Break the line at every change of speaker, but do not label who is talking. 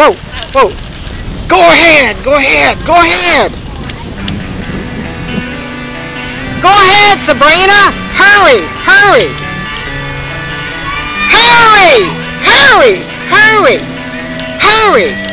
Whoa! Whoa! Go ahead! Go ahead! Go ahead! Go ahead, Sabrina! Hurry! Hurry! Hurry! Hurry! Hurry! Hurry!